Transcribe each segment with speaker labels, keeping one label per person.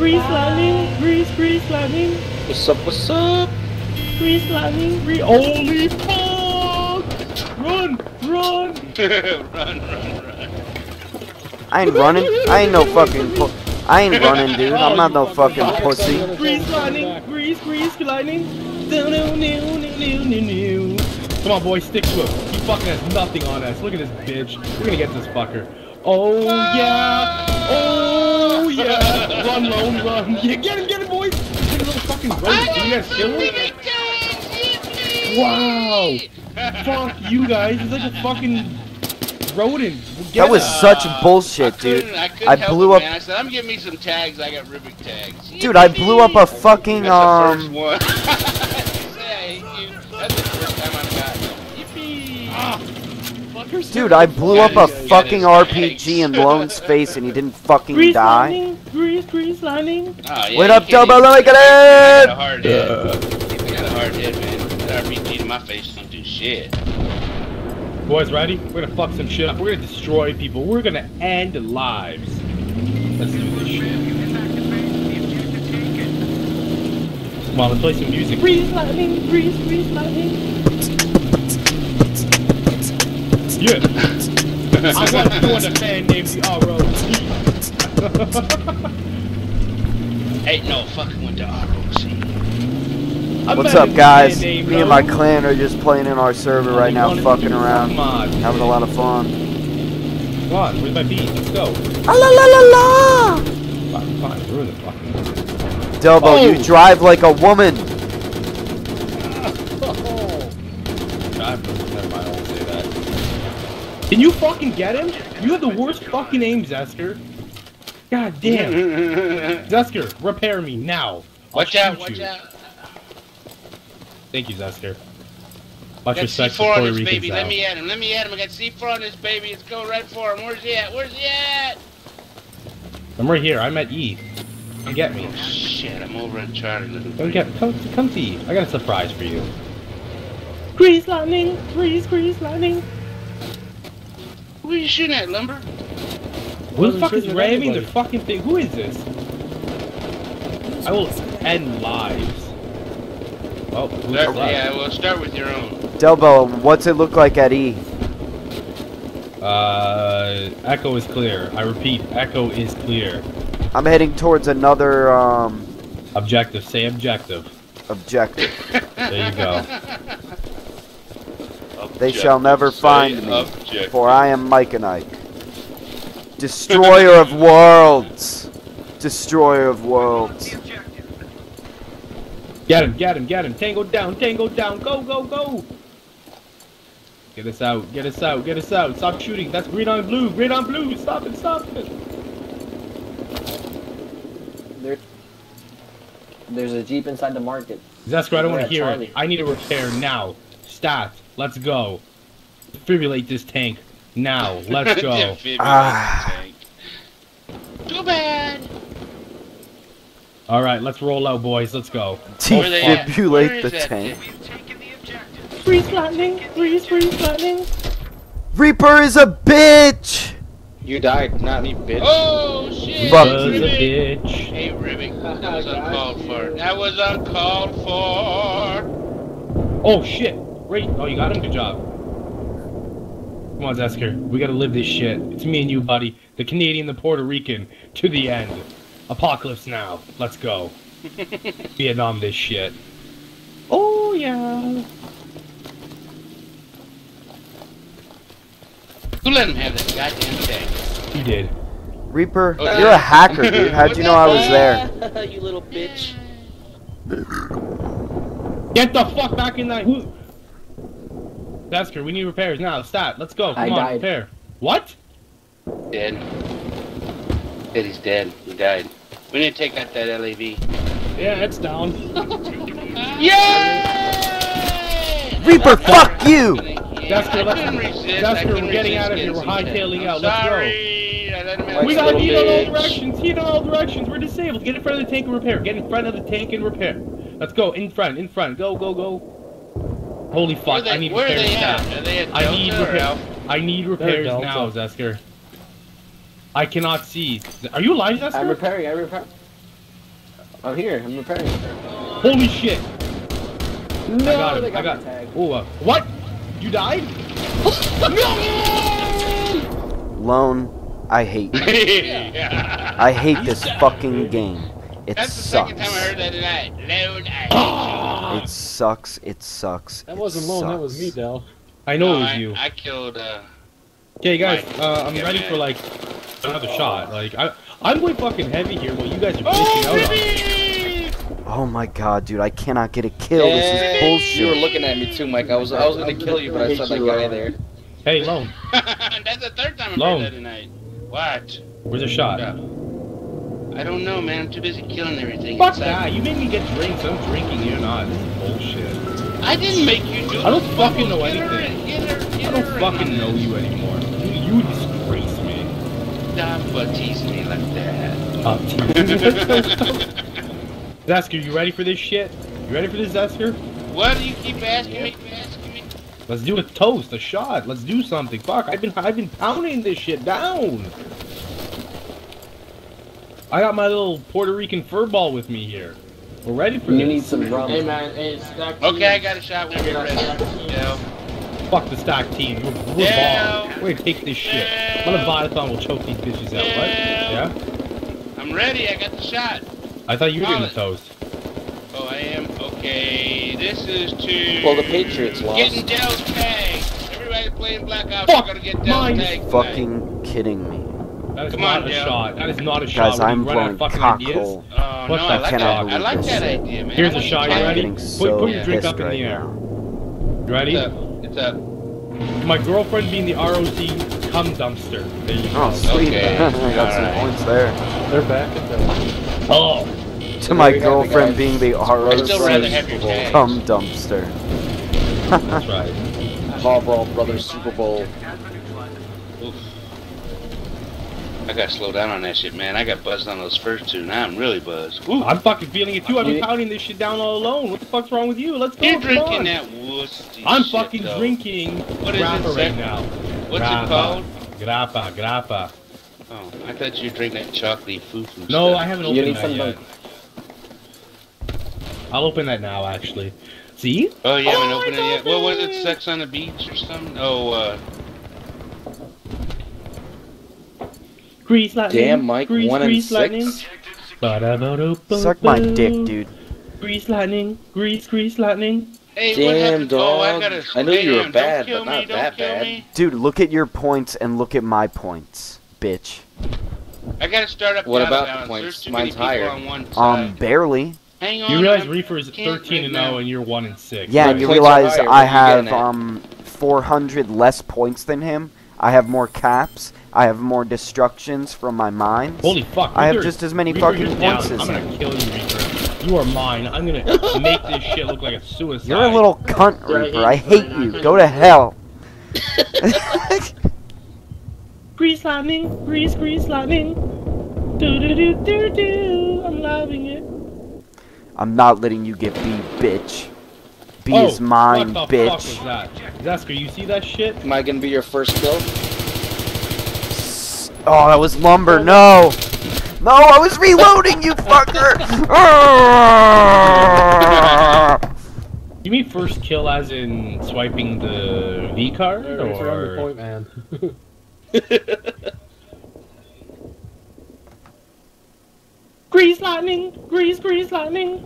Speaker 1: Grease lightning, grease, grease lightning,
Speaker 2: What's up? What's up?
Speaker 1: grease lightning, grease. Holy fuck! Run, run!
Speaker 3: run, run, run.
Speaker 4: I ain't running. I ain't no fucking. Pu- I ain't running, dude. I'm not no fucking oh, pussy.
Speaker 1: Grease lightning, grease, grease lightning. No, no, no, no, no, no, no. Come on, boy, stick to it. He fucking has nothing on us. Look at this bitch. We're gonna get this fucker. Oh yeah! Oh yeah! Run, run, run! Yeah, get him, get him, boys! Get at the little fucking rodent. You guys kill him? Wow! Fuck you guys! He's like a fucking rodent. Get
Speaker 4: That was
Speaker 1: him.
Speaker 4: such
Speaker 3: I
Speaker 4: bullshit, dude.
Speaker 3: couldn't, I, couldn't
Speaker 4: I blew
Speaker 3: it,
Speaker 4: up-
Speaker 3: Man. I said, I'm giving me some tags. I got Rubik tags.
Speaker 4: Dude, I blew up a fucking
Speaker 3: That's the first
Speaker 4: um.
Speaker 3: one. I hate you. That's the first time I've got Yippee!
Speaker 1: Ah, fuckers.
Speaker 4: Dude, I blew up a fucking RPG in
Speaker 3: tags.
Speaker 4: Lone's face and he didn't fucking
Speaker 1: Grease
Speaker 4: die.
Speaker 1: lightning, grease, grease lightning.
Speaker 3: Oh, yeah,
Speaker 4: Wait up,
Speaker 3: can't
Speaker 4: Double,
Speaker 3: even-
Speaker 4: let me get
Speaker 3: I got a hard hit. I got a hard hit, man. That RPG to my face don't do shit.
Speaker 1: Boys, ready? We're gonna fuck some shit up. We're gonna destroy people. We're gonna end lives. Let's do this shit. Come on, let's play some music. Breeze lightning, breeze, breeze lightning. Yeah. I want to join a band named the ROC.
Speaker 3: Hey, no, fucking went to ROC.
Speaker 4: What's up, guys? Me and my clan are just playing in our server right now, fucking around, having a lot of fun.
Speaker 1: Come on, where's my beat? Let's go.
Speaker 4: Ah, la la la la!
Speaker 1: Fine, fine, ruin the fucking.
Speaker 4: Delbo,
Speaker 1: Oh.
Speaker 4: you drive like a woman.
Speaker 1: God, never mind, I won't say that. Can you fucking get him? You have the worst fucking aim, Zesker. God damn. Zesker, repair me now. I'll
Speaker 3: Watch out, watch
Speaker 1: you.
Speaker 3: out.
Speaker 1: Thank you, Zesker. Much
Speaker 3: Got
Speaker 1: respect
Speaker 3: C4 on this
Speaker 1: Ricans
Speaker 3: baby.
Speaker 1: now.
Speaker 3: Let me at him. Let me at him. I got C4 on this baby. Let's go right for him. Where's he at? Where's he at?
Speaker 1: I'm right here. I'm at E. Come get me.
Speaker 3: Oh, shit, I'm over at Charlie for
Speaker 1: Come get, come, come to E. I got a surprise for you. Grease lightning, grease, grease lightning.
Speaker 3: Who are you shooting at, Lumber?
Speaker 1: Who the fuck is ramming the fucking thing? Who is this? I will end lives. Oh, who's
Speaker 3: Start,
Speaker 1: left?
Speaker 3: yeah, well, start with your own.
Speaker 4: Delbo, what's it look like at E?
Speaker 1: Uh, Echo is clear. I repeat, Echo is clear.
Speaker 4: I'm heading towards another um
Speaker 1: Objective, say objective.
Speaker 4: objective.
Speaker 1: There you go.
Speaker 4: They shall never find me,
Speaker 3: objective.
Speaker 4: for I am Myconite. Destroyer of worlds. Destroyer of worlds.
Speaker 1: Get him, get him, get him. Tango down, tango down. Go, go, go. Get us out, get us out, get us out. Stop shooting. That's green on blue, green on blue. Stop it, stop it.
Speaker 2: There, there's a jeep inside the market.
Speaker 1: That's Zesker, I don't want to hear
Speaker 2: Charlie.
Speaker 1: it. I need a repair now. Stat, let's go. Defibrillate this tank now. Let's go.
Speaker 3: Defibrillate
Speaker 4: Ah.
Speaker 3: tank. Too bad.
Speaker 1: All right, let's roll out, boys. Let's go.
Speaker 3: Where they
Speaker 4: Defibrillate the
Speaker 3: that
Speaker 4: tank.
Speaker 3: thing?
Speaker 1: Freeze lightning, freeze, freeze lightning.
Speaker 4: Reaper is a bitch!
Speaker 2: You died, not me, bitch.
Speaker 3: Oh shit!
Speaker 4: Fuck
Speaker 1: Was a bitch.
Speaker 3: Hey, Ribbit. That was uncalled for. That was uncalled for.
Speaker 1: Oh shit! Great. Oh, you got him. Good job. Come on, Zesker. We gotta live this shit. It's me and you, buddy. The Canadian, the Puerto Rican, to the end. Apocalypse now. Let's go. Vietnam this shit. Oh yeah.
Speaker 3: Who let him have that goddamn thing?
Speaker 1: He did.
Speaker 4: Reaper,
Speaker 3: Oh,
Speaker 4: you're
Speaker 3: yeah.
Speaker 4: a hacker, dude. How'd you know I was there?
Speaker 2: you little bitch.
Speaker 1: Get the fuck back in that. Who? Zesker, we need repairs now. Stat. Let's go. Come
Speaker 2: I
Speaker 1: on,
Speaker 2: died.
Speaker 1: repair. What?
Speaker 3: Dead. Dead. He's dead. He died. We need to take out that LAV.
Speaker 1: Yeah, it's down.
Speaker 3: Yay!
Speaker 4: Reaper, fuck you!
Speaker 3: That's
Speaker 1: Zesker,
Speaker 3: I
Speaker 1: let's-
Speaker 3: couldn't resist.
Speaker 1: Zesker, we're getting out of here. We're hightailing out. Let's go.
Speaker 3: sorry. I let him have
Speaker 1: We got
Speaker 3: little
Speaker 1: heat on all directions. Heat on all directions. We're disabled. Get in front of the tank and repair. Get in front of the tank and repair. Let's go. In front. In front. Go. Go. Go. Holy fuck!
Speaker 3: they,
Speaker 1: I need
Speaker 3: where are
Speaker 1: repairs
Speaker 3: they
Speaker 1: now.
Speaker 3: at? Are they at
Speaker 1: I need
Speaker 3: Delta or
Speaker 1: I need repairs now, Zesker. I cannot see. Are you alive, Zesker?
Speaker 2: I'm repairing, I'm repairing. I'm here. I'm repairing.
Speaker 1: Holy shit!
Speaker 2: No,
Speaker 1: I got him.
Speaker 2: they got
Speaker 1: I got.
Speaker 2: my tag.
Speaker 1: Oh, uh, what? You died? no!
Speaker 4: Lone, I hate you.
Speaker 3: yeah.
Speaker 4: I hate this fucking game. It
Speaker 3: That's the
Speaker 4: sucks.
Speaker 3: second time I heard that tonight. Load I
Speaker 1: Ah!
Speaker 4: It sucks. It sucks.
Speaker 5: That
Speaker 4: it
Speaker 5: wasn't Lone, that was me,
Speaker 4: sucks.
Speaker 5: Dell.
Speaker 1: I know it was
Speaker 3: I,
Speaker 1: you.
Speaker 3: I killed, uh...
Speaker 1: Okay, guys, uh, I'm ready
Speaker 3: mad.
Speaker 1: for like another shot. Like I, I'm going fucking heavy here. While you guys are bitching
Speaker 3: Oh,
Speaker 1: out on.
Speaker 3: baby!
Speaker 4: Oh my god, dude, I cannot get a kill. This is bullshit.
Speaker 6: You were looking at me too, Mike. I was I was gonna kill you, but I saw that guy there.
Speaker 1: Hey, Lone,
Speaker 3: That's the third time I've
Speaker 1: Lone.
Speaker 3: heard that tonight. What?
Speaker 1: where's the shot?
Speaker 3: Yeah. I don't know, man. I'm too busy killing everything.
Speaker 1: Fuck
Speaker 3: inside.
Speaker 1: that! You made me get drinks. I'm drinking. You're not. Bullshit.
Speaker 3: I didn't make you do
Speaker 1: I don't
Speaker 3: this.
Speaker 1: fucking know
Speaker 3: Get
Speaker 1: anything.
Speaker 3: in, Get her,
Speaker 1: I don't
Speaker 3: her
Speaker 1: fucking know you anymore. You, you disgrace me.
Speaker 3: Stop uh, teasing me like that.
Speaker 1: Uh, Zesker, you ready for this shit? You ready for this, Zesker?
Speaker 3: What do you keep asking me? Asking me?
Speaker 1: Let's do a toast, a shot. Let's do something. Fuck, I've been I've been pounding this shit down. I got my little Puerto Rican fur ball with me here. We're ready for
Speaker 2: You
Speaker 1: this.
Speaker 2: need some rum.
Speaker 5: Hey man, hey, stack
Speaker 3: Okay, I got a shot when you're ready. Yeah.
Speaker 1: Fuck the stock team. We're, we're
Speaker 3: Yeah.
Speaker 1: ball. We're gonna take this shit. My Leviathan will choke these bitches out. What?
Speaker 3: Yeah.
Speaker 1: Yeah?
Speaker 3: I'm ready. I got the shot.
Speaker 1: I thought you were doing the
Speaker 3: Call
Speaker 1: toast.
Speaker 3: Oh, I am. Okay, this is to.
Speaker 6: Well, the Patriots lost.
Speaker 3: Getting Dell's tag. Everybody playing Black Ops.
Speaker 1: Fuck
Speaker 3: We're gonna get Dell's tag.
Speaker 4: Fucking kidding me.
Speaker 1: That is
Speaker 3: Come
Speaker 1: not
Speaker 3: on,
Speaker 1: a
Speaker 3: Dale.
Speaker 1: shot. That is not a shot.
Speaker 4: Guys, I'm
Speaker 1: you run out
Speaker 4: blowing
Speaker 1: of fucking ideas.
Speaker 4: cockhole.
Speaker 3: Oh
Speaker 1: What
Speaker 3: no,
Speaker 1: the
Speaker 3: I like that. I like
Speaker 4: this.
Speaker 3: that idea, man.
Speaker 1: Here's a shot.
Speaker 3: the
Speaker 1: You ready?
Speaker 4: getting
Speaker 1: Put,
Speaker 4: so
Speaker 1: put your drink up in
Speaker 4: right
Speaker 1: the air.
Speaker 4: now.
Speaker 1: You ready?
Speaker 3: It's up. It's up.
Speaker 1: My girlfriend being the ROC cum dumpster. There you go.
Speaker 4: Oh, sweet.
Speaker 3: Okay,
Speaker 4: I got some
Speaker 3: alright.
Speaker 4: points there.
Speaker 5: They're back at the
Speaker 1: Oh, oh.
Speaker 4: To my
Speaker 6: we have the
Speaker 4: girlfriend being the
Speaker 3: I'd still rather
Speaker 4: ROC
Speaker 3: have
Speaker 4: cum dumpster.
Speaker 1: that's right.
Speaker 6: Paul Brawl Brothers Super Bowl.
Speaker 3: Oof. I gotta slow down on that shit, man. I got buzzed on those first two. Now I'm really buzzed. Ooh.
Speaker 1: I'm fucking feeling it too. I've been
Speaker 2: You-
Speaker 1: pounding this shit down all alone. What the fuck's wrong with you? Let's go.
Speaker 3: You're drinking
Speaker 1: on.
Speaker 3: that wussy
Speaker 1: I'm
Speaker 3: shit,
Speaker 1: fucking
Speaker 3: though.
Speaker 1: drinking
Speaker 3: What is it,
Speaker 1: right now.
Speaker 3: What's
Speaker 1: Grappa.
Speaker 3: it called?
Speaker 1: Grappa, grappa.
Speaker 3: Oh, I thought you were drinking that chocolatey foo-foo
Speaker 1: No,
Speaker 3: stuff.
Speaker 1: I haven't
Speaker 2: You
Speaker 1: opened
Speaker 2: need
Speaker 1: that yet. I'll open that now, actually. See?
Speaker 3: Oh, you haven't
Speaker 1: Oh,
Speaker 3: opened it yet? What was it? Sex on the beach or something? Oh, uh,
Speaker 1: Grease lightning.
Speaker 6: Damn, Mike,
Speaker 1: Grease,
Speaker 6: one and
Speaker 1: grease lightning.
Speaker 6: six.
Speaker 1: Ba-da-ba-do-ba-ba.
Speaker 4: Suck my dick, dude.
Speaker 1: Grease lightning. Grease, grease lightning.
Speaker 3: hey,
Speaker 6: Damn,
Speaker 3: happened? Oh, I
Speaker 6: dog.
Speaker 3: gotta.
Speaker 6: I knew you were bad,
Speaker 3: don't
Speaker 6: but
Speaker 3: me,
Speaker 6: not that bad.
Speaker 3: Me.
Speaker 4: Dude, look at your points and look at my points, bitch.
Speaker 3: I gotta start up.
Speaker 6: What
Speaker 3: the
Speaker 6: about the points?
Speaker 3: There's too
Speaker 6: Mine's higher.
Speaker 3: on.
Speaker 4: Um, barely.
Speaker 3: Hang on.
Speaker 1: You realize
Speaker 3: I'm-
Speaker 1: Reaper is 13 and 0
Speaker 3: now.
Speaker 1: and you're 1 and 6.
Speaker 4: Yeah,
Speaker 1: right?
Speaker 4: and you realize
Speaker 6: higher,
Speaker 4: I
Speaker 6: what are you
Speaker 4: have um 400 less points than him. I have more caps. I have more destructions from my mines.
Speaker 1: Holy fuck.
Speaker 4: I have just as many
Speaker 1: Reaper,
Speaker 4: fucking
Speaker 1: you're down.
Speaker 4: points as
Speaker 1: I'm gonna kill you, Reaper. You are mine. I'm gonna make this shit look like a suicide.
Speaker 4: You're a little cunt, Reaper. I hate you. Go to hell.
Speaker 1: Grease lightning, grease, grease lightning. Do do do do do. I'm loving it.
Speaker 4: I'm not letting you get B, bitch. B
Speaker 1: oh,
Speaker 4: is mine,
Speaker 1: what the
Speaker 4: bitch.
Speaker 1: fuck was that? Zesker, you see that shit?
Speaker 6: Am I gonna be your first kill?
Speaker 4: Oh, that was lumber. No. No, I was reloading, you fucker.
Speaker 1: You mean first kill as in swiping the V card,
Speaker 5: It's around the point, man.
Speaker 1: grease lightning, grease, grease lightning?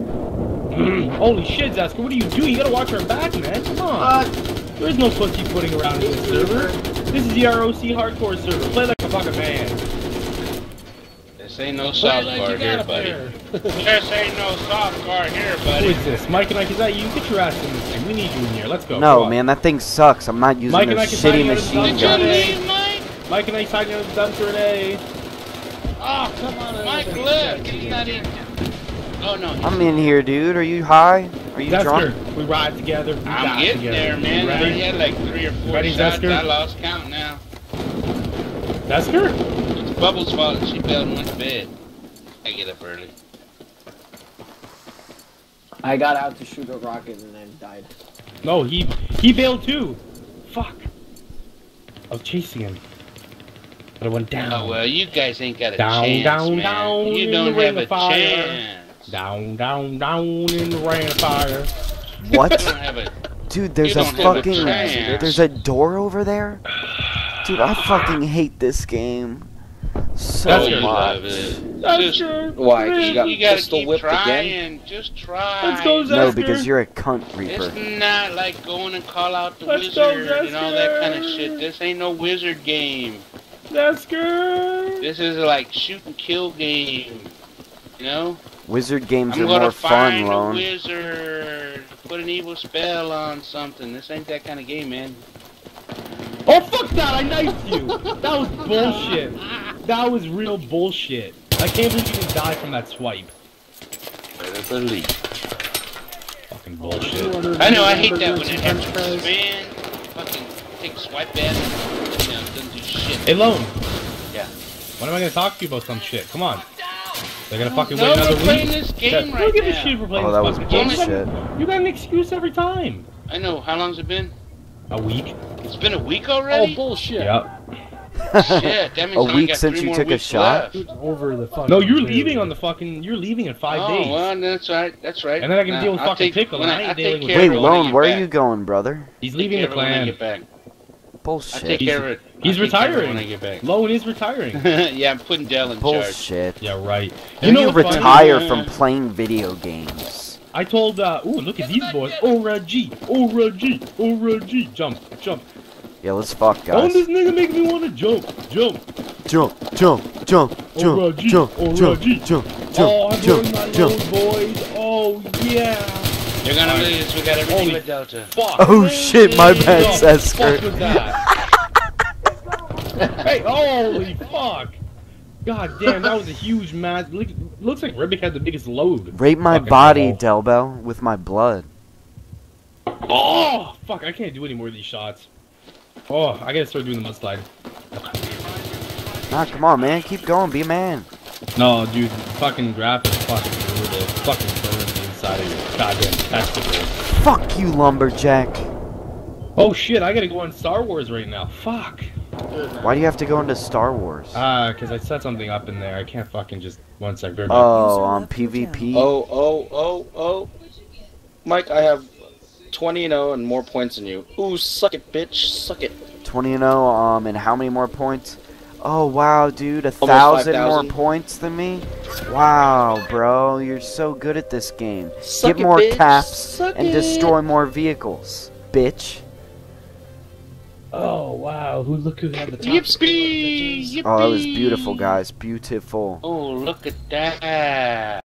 Speaker 1: Holy shit, Zesker, what are you doing? You gotta watch our back, man. Come on. Uh, There's no pussy putting around in this server. This is the ROC hardcore server. Play like a fucking man.
Speaker 3: This ain't no soft
Speaker 5: like
Speaker 3: card here, buddy.
Speaker 5: player.
Speaker 3: This ain't no soft card here, buddy.
Speaker 1: is this? Mike and Ike, is that you? Get your ass in this thing. We need you in here. Let's go. Come
Speaker 4: no,
Speaker 1: on.
Speaker 4: man, that thing sucks. I'm not using
Speaker 1: Mike
Speaker 4: a
Speaker 1: and I can
Speaker 4: shitty
Speaker 1: find you
Speaker 4: machine
Speaker 3: Did you
Speaker 1: gun.
Speaker 4: gun.
Speaker 3: leave, Mike?
Speaker 1: Mike and Ike hiding under the dumpster in A.
Speaker 3: Oh, come on, Mike left. He's not in. Oh no.
Speaker 4: I'm in here, dude. Are you high? Are you drunk?
Speaker 1: We ride together. We
Speaker 3: I'm getting
Speaker 1: together.
Speaker 3: there, man. I already had like three or four
Speaker 1: Ready,
Speaker 3: shots.
Speaker 1: Zesker?
Speaker 3: I lost count now.
Speaker 1: Zesker?
Speaker 3: It's Bubbles' fault. She bailed and went to bed. I get up early.
Speaker 2: I got out to shoot a rocket and then died.
Speaker 1: No, he he bailed too. Fuck. I was chasing him. But it went oh, down.
Speaker 3: Oh well, you guys ain't got a
Speaker 1: Down,
Speaker 3: chance,
Speaker 1: down,
Speaker 3: man.
Speaker 1: down
Speaker 3: you don't have a
Speaker 1: fire.
Speaker 3: chance.
Speaker 1: Down, down, down in the rain of fire.
Speaker 4: What?
Speaker 3: don't have a.
Speaker 4: Dude, there's a
Speaker 3: don't a
Speaker 4: fucking there's a door over there. Dude, I fucking hate this game so
Speaker 1: That's
Speaker 3: you love
Speaker 4: much.
Speaker 3: it.
Speaker 1: That's
Speaker 3: Just,
Speaker 1: true.
Speaker 6: Why? 'Cause
Speaker 3: you,
Speaker 6: you got
Speaker 3: gotta
Speaker 6: pistol
Speaker 3: keep
Speaker 6: whipped
Speaker 3: trying.
Speaker 6: again?
Speaker 3: Just try.
Speaker 1: Let's go,
Speaker 4: No, because you're a cunt reaper.
Speaker 3: It's not like going and call out the
Speaker 1: Let's go,
Speaker 3: wizard and all that kind of shit. This ain't no wizard game.
Speaker 1: That's good.
Speaker 3: This is like shoot and kill game. You know?
Speaker 4: Wizard games
Speaker 3: I'm
Speaker 4: are more fun,
Speaker 3: find a
Speaker 4: Lone.
Speaker 3: wizard, put an evil spell on something. This ain't that kind of game, man.
Speaker 1: Oh fuck that! I knifed you. That was bullshit. That was real bullshit. I can't believe you didn't die from that swipe.
Speaker 3: Better believe.
Speaker 1: Fucking bullshit.
Speaker 3: I know, I hate that when it happens. Man, fucking take a swipe at it, you know, doesn't do shit.
Speaker 1: Hey, Lone.
Speaker 3: Yeah.
Speaker 1: When am I gonna talk to you about some shit? Come on. They're gonna fucking
Speaker 3: No,
Speaker 1: wait another
Speaker 3: we're playing
Speaker 1: week.
Speaker 3: this game
Speaker 1: Yeah,
Speaker 3: right
Speaker 1: Who give a
Speaker 3: now.
Speaker 1: shit for playing
Speaker 4: Oh,
Speaker 1: this
Speaker 4: that was
Speaker 1: fucking game? You got-
Speaker 4: bullshit.
Speaker 1: You got an excuse every time.
Speaker 3: I know, how long's it been?
Speaker 1: A week.
Speaker 3: It's been a week already?
Speaker 5: Oh,
Speaker 3: already?
Speaker 5: bullshit.
Speaker 1: Yep.
Speaker 3: Shit, that means
Speaker 4: A
Speaker 3: I only
Speaker 4: week
Speaker 3: got
Speaker 4: since
Speaker 3: three
Speaker 4: you took a shot?
Speaker 3: left.
Speaker 5: Over the fucking.
Speaker 1: No, you're
Speaker 5: barrier.
Speaker 1: leaving on the fucking. You're leaving in five
Speaker 3: oh,
Speaker 1: days.
Speaker 3: well, that's right, that's right.
Speaker 1: And then I can
Speaker 3: Nah,
Speaker 1: deal with
Speaker 3: I'll
Speaker 1: fucking
Speaker 3: take-
Speaker 1: Pickle,
Speaker 3: when
Speaker 1: and I ain't
Speaker 3: I'll
Speaker 1: dealing
Speaker 3: take
Speaker 1: with
Speaker 3: care
Speaker 4: Wait,
Speaker 3: of it when I
Speaker 4: Lone,
Speaker 3: get
Speaker 4: where are you going, brother?
Speaker 1: He's
Speaker 3: Take
Speaker 1: leaving
Speaker 3: care
Speaker 1: the
Speaker 3: of it when I
Speaker 1: clan.
Speaker 3: get back. I'll
Speaker 4: Bullshit.
Speaker 3: take care of it.
Speaker 1: He's
Speaker 3: I'll take care of it
Speaker 1: retiring.
Speaker 3: when I get back.
Speaker 1: Lone is retiring.
Speaker 3: yeah, I'm putting Dell in charge.
Speaker 4: Bullshit.
Speaker 1: yeah, right.
Speaker 4: You,
Speaker 1: know
Speaker 4: you
Speaker 1: what's funny?
Speaker 4: retire from playing video games.
Speaker 1: I told, uh, ooh, look at these boys. Aura G, Aura G, Aura G. Jump, jump.
Speaker 4: Yeah, let's fuck,
Speaker 1: Oh,
Speaker 4: guys.
Speaker 1: this nigga make me wanna jump, jump.
Speaker 4: Jump, jump, jump,
Speaker 1: Aura
Speaker 4: jump,
Speaker 1: G,
Speaker 4: jump,
Speaker 1: Aura
Speaker 4: jump,
Speaker 1: G.
Speaker 4: jump,
Speaker 1: oh, I'm
Speaker 4: jump,
Speaker 1: doing my
Speaker 4: jump,
Speaker 1: load,
Speaker 4: jump.
Speaker 1: boys. Oh, yeah.
Speaker 3: You're gonna
Speaker 1: Alright.
Speaker 3: lose. We got everything
Speaker 1: Holy
Speaker 3: with Delta.
Speaker 1: Fuck.
Speaker 4: Oh shit, my bad,
Speaker 1: The fuck
Speaker 4: Zesker.
Speaker 1: was hey, holy fuck. God damn, that was a huge mass. Look, looks like Ribbick had the biggest load.
Speaker 4: Rape my
Speaker 1: Fucking
Speaker 4: body,
Speaker 1: hell.
Speaker 4: Delbel, with my blood.
Speaker 1: Oh, fuck, I can't do any more of these shots. Oh, I gotta start doing the mudslide.
Speaker 4: Nah, come on, man. Keep going. Be a man.
Speaker 1: No, dude, fucking graphics fucking brutal. Fucking burns the inside of your goddamn testicles.
Speaker 4: Fuck you, lumberjack.
Speaker 1: Oh shit, I gotta go on Star Wars right now. Fuck.
Speaker 4: Why do you have to go into Star Wars?
Speaker 1: Ah, cause I set something up in there. I can't fucking just one sec. bear back.
Speaker 4: Oh, on PvP?
Speaker 6: Oh, oh, oh, oh. Mike, I have 20 and 0 and more points than you. Ooh, suck it, bitch. Suck it.
Speaker 4: 20 and 0, um, and how many more points? Oh, wow, dude, a
Speaker 6: Almost
Speaker 4: thousand more points than me? Wow, bro, you're so good at this game.
Speaker 6: Suck
Speaker 4: Get
Speaker 6: it,
Speaker 4: more
Speaker 6: bitch.
Speaker 4: caps
Speaker 6: Suck
Speaker 4: and
Speaker 6: it.
Speaker 4: destroy more vehicles, bitch.
Speaker 5: Oh wow, who look who had the top
Speaker 3: Yippee! Yippee!
Speaker 4: Oh, that was beautiful, guys. Beautiful.
Speaker 3: Oh, look at that.